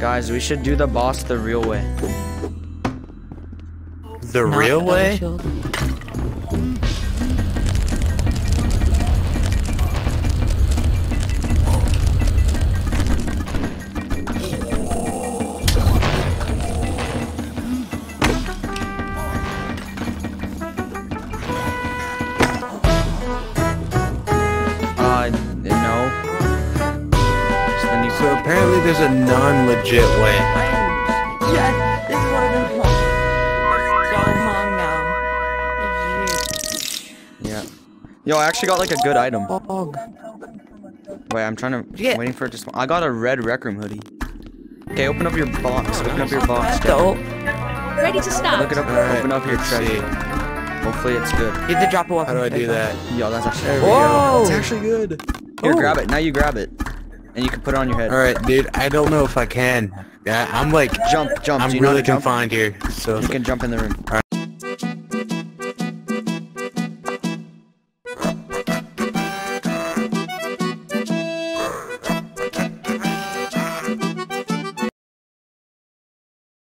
Guys, we should do the boss the real way. The Not real double way? Apparently there's a non-legit way. Yes, this is one of them. So hung now. Yeah. Yo, I actually got like a good item. Fog. Wait, I'm trying to Yeah. waiting for it to. Spawn. I got a red rec room hoodie. Okay, open up your box. Open up your box. That's Jeff. dope. Ready to start. Look it up. Alright, open up your treasure. see. Hopefully it's good. You have to drop a weapon. How do I do that? Yo, that's actually. There we Whoa! It's actually good. Here, Ooh. grab it. Now you grab it, and you can put it on your head. Alright, dude, I don't know if I can. Yeah, I'm like, Jump, jump. I'm really confined here, so... You can jump in the room.